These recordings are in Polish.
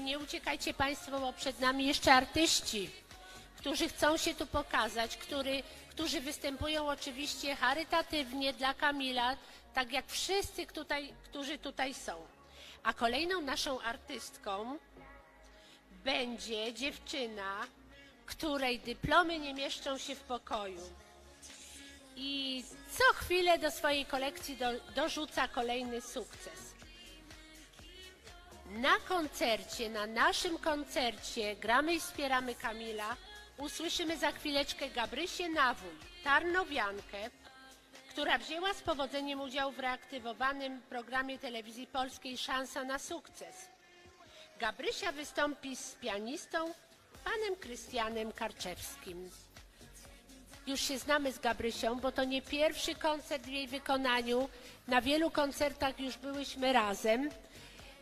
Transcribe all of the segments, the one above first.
Nie uciekajcie Państwo, bo przed nami jeszcze artyści, którzy chcą się tu pokazać, który, którzy występują oczywiście charytatywnie dla Kamila, tak jak wszyscy, tutaj, którzy tutaj są. A kolejną naszą artystką będzie dziewczyna, której dyplomy nie mieszczą się w pokoju. I co chwilę do swojej kolekcji do, dorzuca kolejny sukces. Na koncercie, na naszym koncercie Gramy i wspieramy Kamila usłyszymy za chwileczkę Gabrysię Nawój, Tarnowiankę, która wzięła z powodzeniem udział w reaktywowanym programie telewizji polskiej Szansa na sukces. Gabrysia wystąpi z pianistą panem Krystianem Karczewskim. Już się znamy z Gabrysią, bo to nie pierwszy koncert w jej wykonaniu. Na wielu koncertach już byłyśmy razem.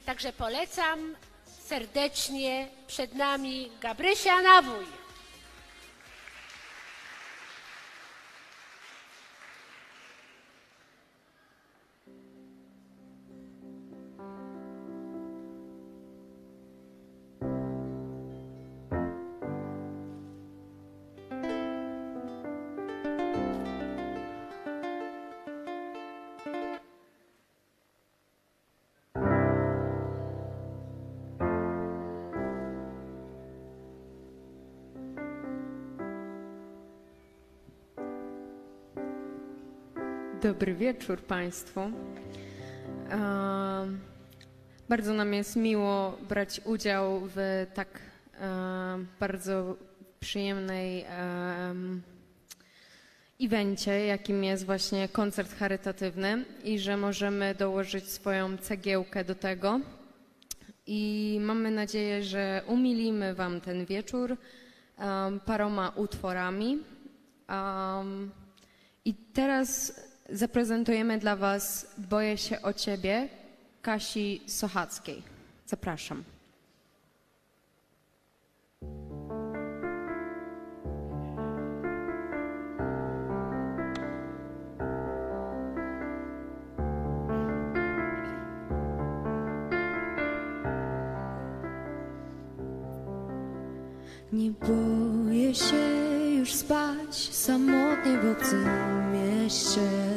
Także polecam serdecznie. Przed nami Gabrysia Nawój. Dobry wieczór Państwu. Bardzo nam jest miło brać udział w tak bardzo przyjemnej em, evencie, jakim jest właśnie koncert charytatywny i że możemy dołożyć swoją cegiełkę do tego. I mamy nadzieję, że umilimy Wam ten wieczór paroma utworami. I teraz zaprezentujemy dla Was Boję się o Ciebie Kasi Sochackiej. Zapraszam. Nie boję się już spać samotnie w obcym mieście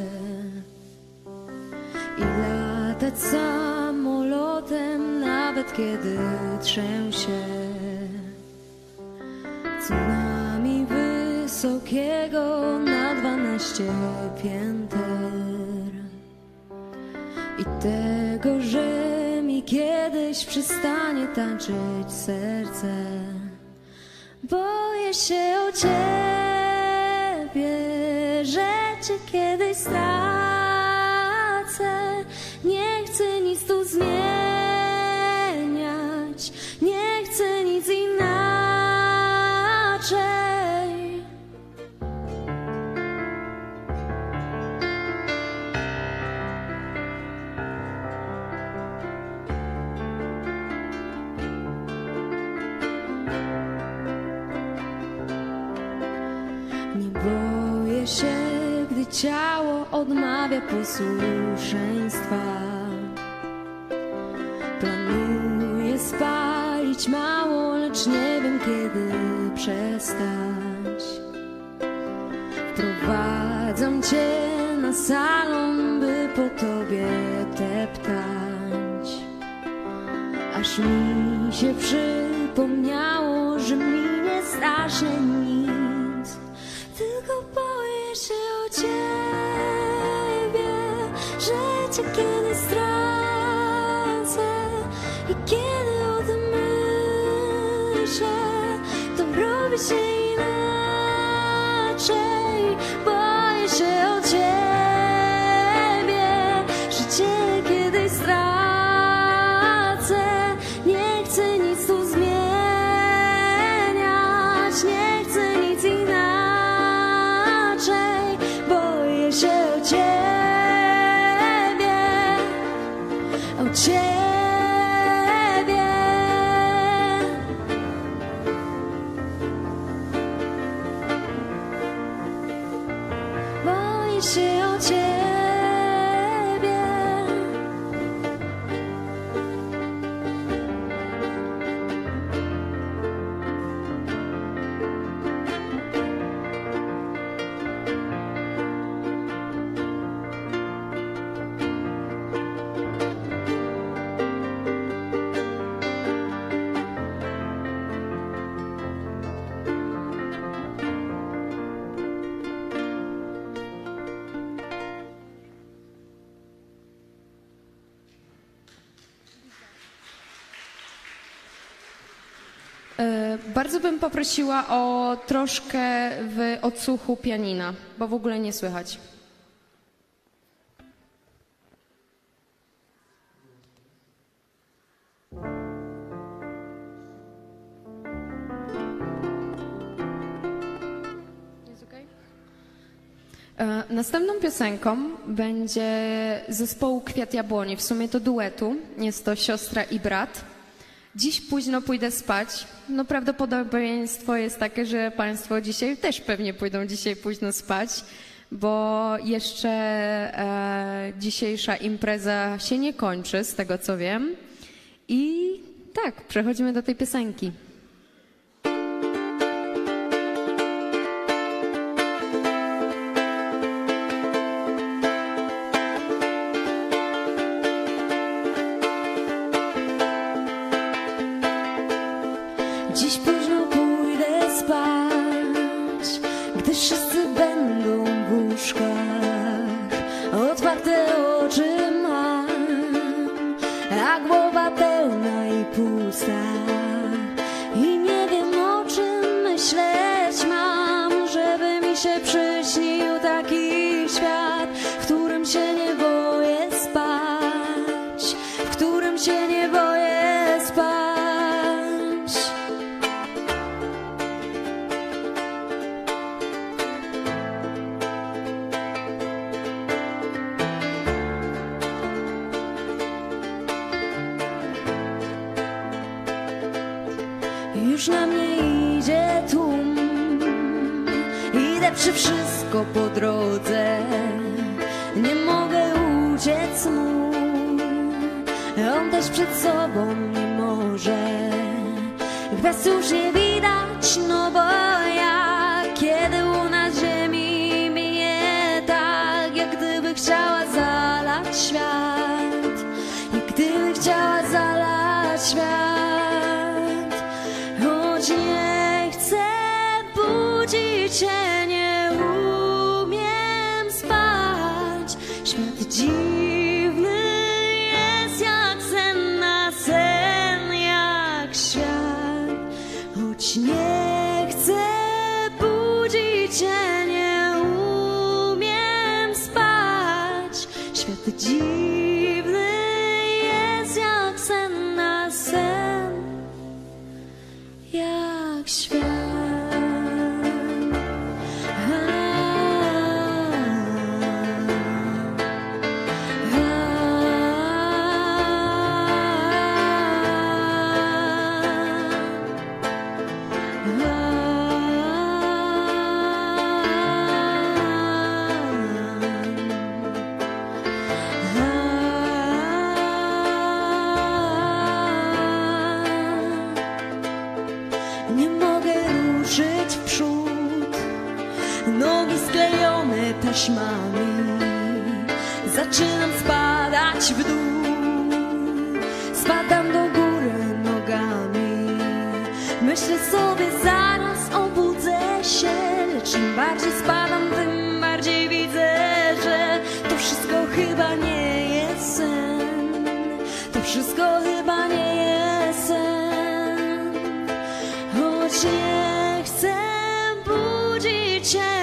kiedy trzęsie. Tsunami wysokiego na dwanaście pięter i tego, że mi kiedyś przestanie tańczyć serce. Boję się o ciebie, że cię kiedyś stracę. Posłuszeństwa. Planuję spalić mało, lecz nie wiem kiedy przestać. Wprowadzam cię na salon, by po tobie teptać. Aż mi się przypomniało, że minie strasznie nic cię kiedyś stracę I kiedy o To robi się Bardzo bym poprosiła o troszkę w odsłuchu pianina, bo w ogóle nie słychać. E, Następną piosenką będzie zespołu Kwiat Jabłoni, w sumie to duetu. Jest to siostra i brat. Dziś późno pójdę spać. No prawdopodobieństwo jest takie, że Państwo dzisiaj też pewnie pójdą dzisiaj późno spać, bo jeszcze e, dzisiejsza impreza się nie kończy, z tego co wiem. I tak, przechodzimy do tej piosenki. shine. Sen. To wszystko chyba nie jest sen. Choć nie chcę budzić się,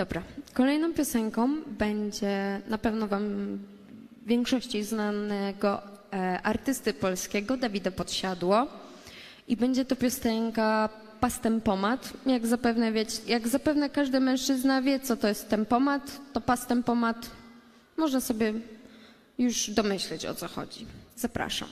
Dobra. Kolejną piosenką będzie na pewno Wam większości znanego e, artysty polskiego Dawida Podsiadło. I będzie to piosenka Pas tempomat. Jak zapewne, wiecie, jak zapewne każdy mężczyzna wie, co to jest tempomat, to pas tempomat można sobie już domyśleć, o co chodzi. Zapraszam.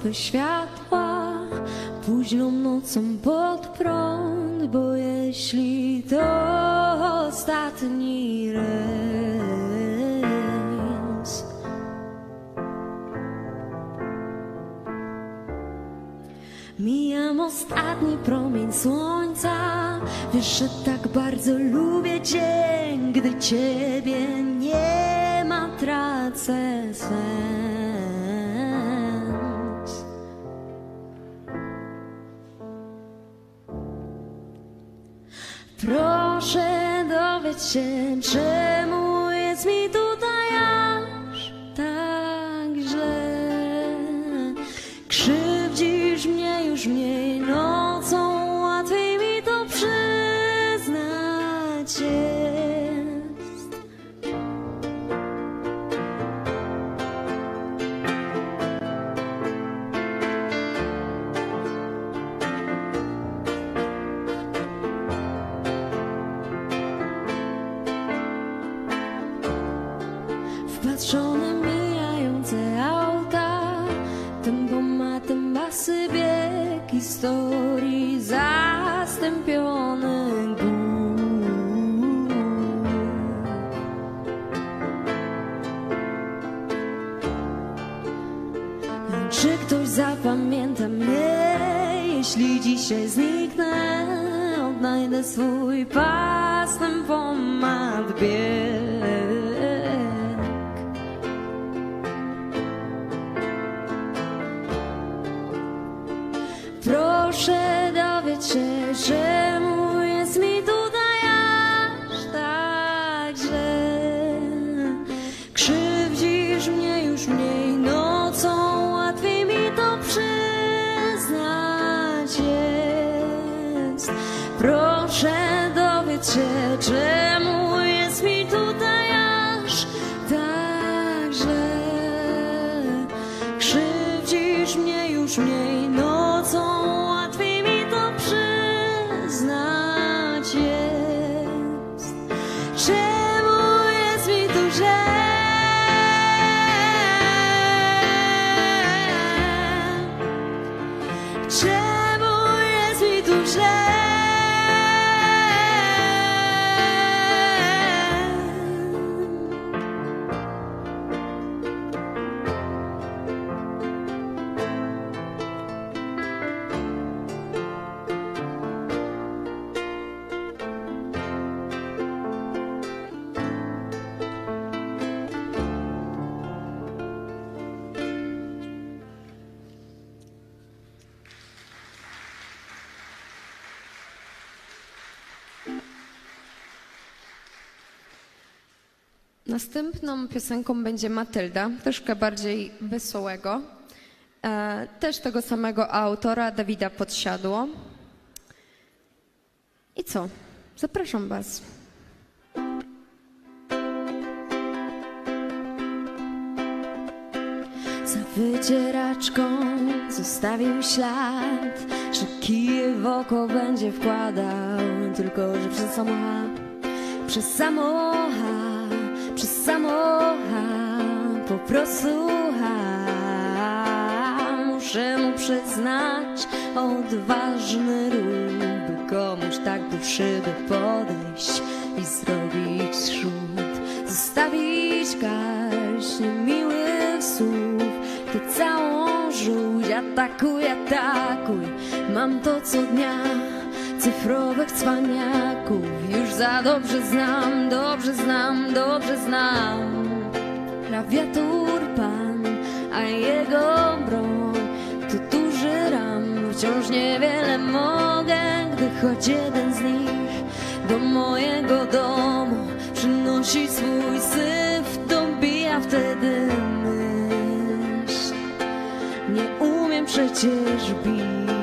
Snopy światła Późną nocą pod prąd Bo jeśli to ostatni rejs. Mijam ostatni promień słońca. Wiesz, że tak bardzo lubię dzień Gdy ciebie nie ma, tracę sens Proszę dowiedz się, Wpatrzone mijające auta Tempomatem basy bieg historii Zastępione gór Czy ktoś zapamięta mnie, jeśli dzisiaj zniknę? Odnajdę swój pas, tempomat bieg. Się, Następną piosenką będzie Matylda, troszkę bardziej wesołego. E, też tego samego autora, Dawida Podsiadło. I co? Zapraszam Was. Za wycieraczką zostawił ślad, że kije w oko będzie wkładał. Tylko, że przez samocha, przez samocha, samocha, po prostu. Muszę mu przyznać odważny ruch, by komuś tak do szyby podejść i zrobić zrzut. Zostawić garść niemiłych słów, tę całą żółć. Atakuj, atakuj, mam to co dnia. Cyfrowych cwaniaków już za dobrze znam, dobrze znam, dobrze znam. Klawiatur pan, a jego broń to duży ram. Wciąż niewiele mogę, gdy choć jeden z nich do mojego domu przynosi swój syf, dobija wtedy myśl. Nie umiem przecież bić.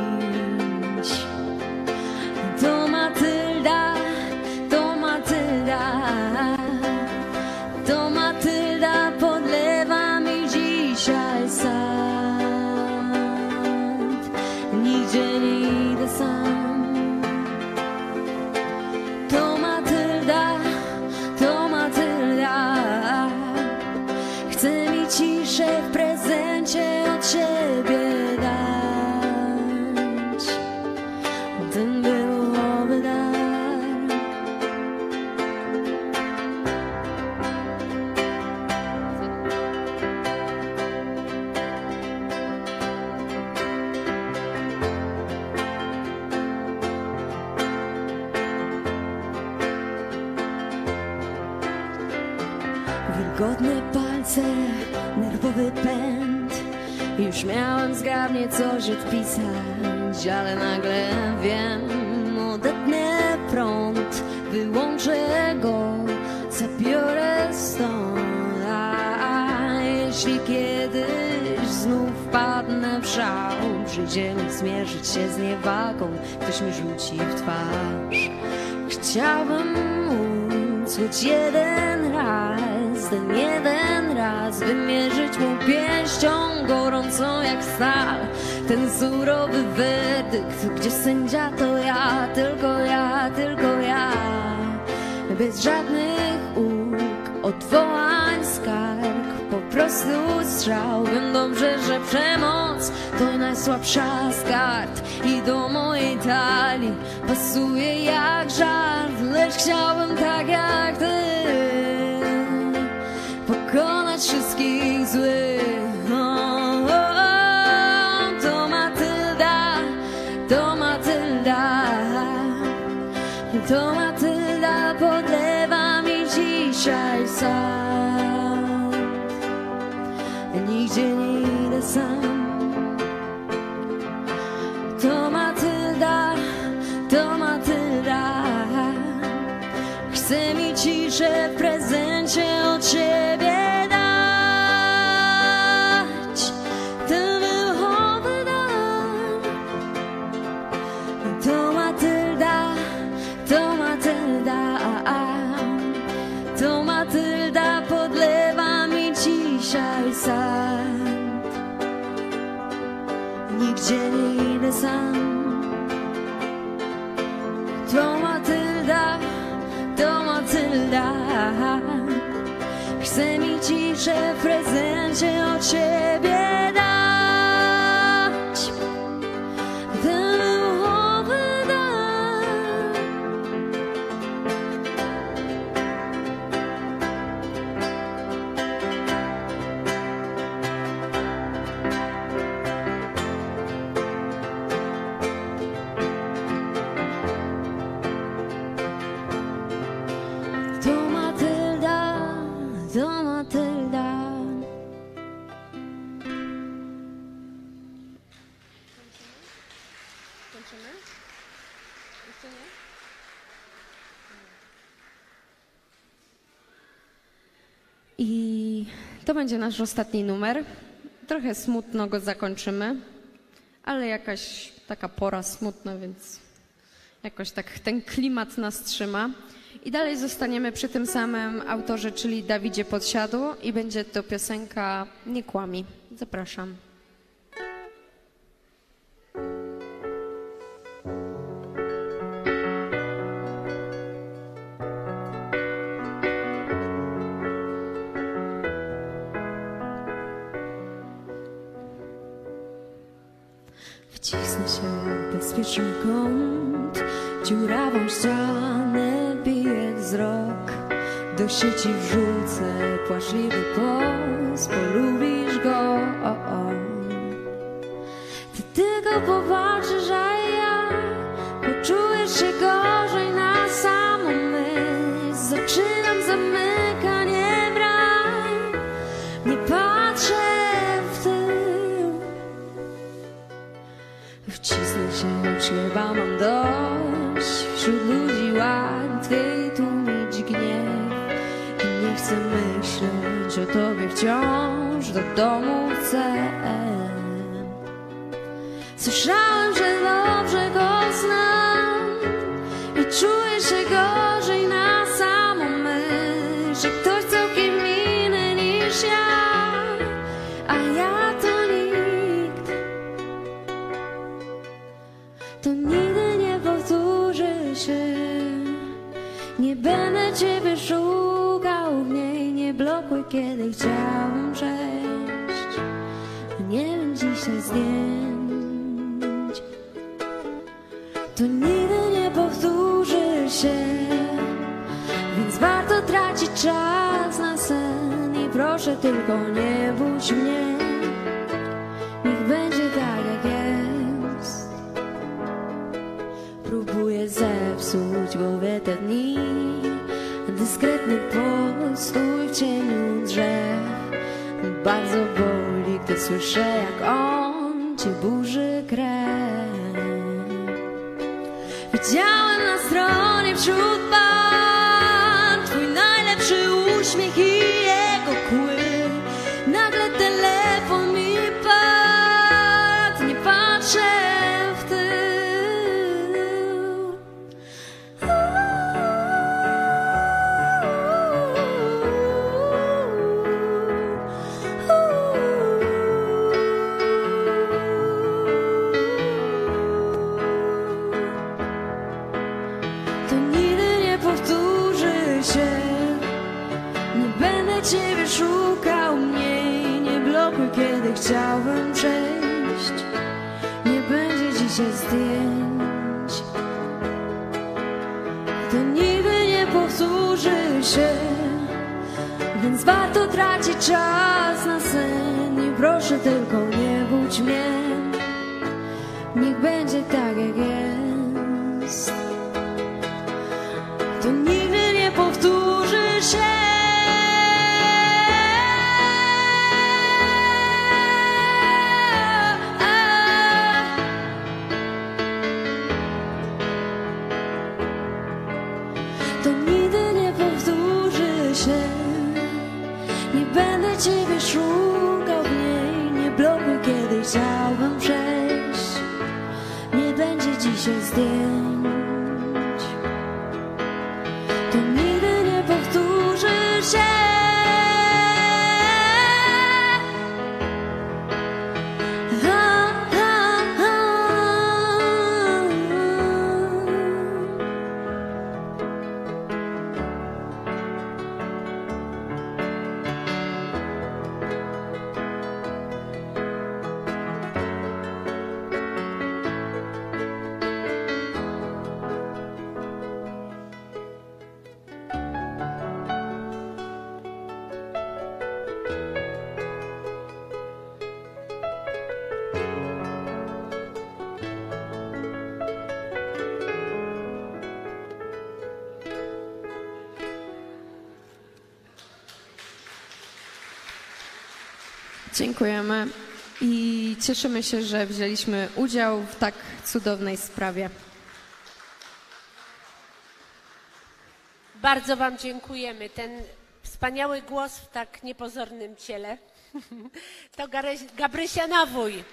Odpisać Ale nagle wiem, odetnę prąd Wyłączę go, zabiorę stąd A jeśli kiedyś znów padnę w szał Przyjdzie mi zmierzyć się z niewagą Ktoś mi rzuci w twarz Chciałbym móc choć jeden raz, ten jeden raz wymierzyć mu pięścią gorącą jak stal. Ten surowy werdykt, gdzie sędzia to ja, tylko ja, tylko ja. Bez żadnych uk, odwołań, skarg, po prostu strzał. Wiem dobrze, że przemoc to najsłabsza z kart i do mojej talii pasuje jak żart, lecz chciałbym tak jak ty pokonać wszystkich złych. To Matylda podlewa mi dzisiaj sam. Nigdzie nie idę sam. To Matylda, to Matylda Chce mi ciszę w prezencie idę sam. To Matylda, to Matylda. Chce mi ciszę w Jeszcze nie? I to będzie nasz ostatni numer. Trochę smutno go zakończymy, ale jakaś taka pora smutna, więc jakoś tak ten klimat nas trzyma. I dalej zostaniemy przy tym samym autorze, czyli Dawidzie Podsiadł i będzie to piosenka Nie kłami. Zapraszam. Kąt Dziurawą ścianę bije wzrok Do sieci wrzucę płaczliwy post Polubisz go o, o. Ty tylko popatrzysz, chyba mam dość Wśród ludzi łatwiej tłumić gniew. I nie chcę myśleć o tobie wciąż Do domu chcę Słyszałem, że tylko nie budź mnie. Niech będzie tak jak jest. Próbuję zepsuć głowie te dni. Dyskretny postój w cieniu drzew. Bardzo boli, gdy słyszę jak on cię burzy się. Nie będę ciebie szukał mniej, nie blokuj, kiedy chciałbym przejść. Nie będzie dzisiaj zdjęć. To nigdy nie powtórzy się, więc warto tracić czas na sen. I proszę tylko nie budź mnie, niech będzie tak jak jest To nigdy nie powtórzy się. Nie będę ciebie szukał w niej, nie blokuj, kiedy chciałbym przejść. Nie będzie dzisiaj zdjęć Dziękujemy i cieszymy się, że wzięliśmy udział w tak cudownej sprawie. Bardzo Wam dziękujemy. Ten wspaniały głos w tak niepozornym ciele to Gabrysia Nawój.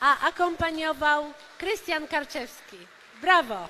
A akompaniował Krystian Karczewski. Brawo!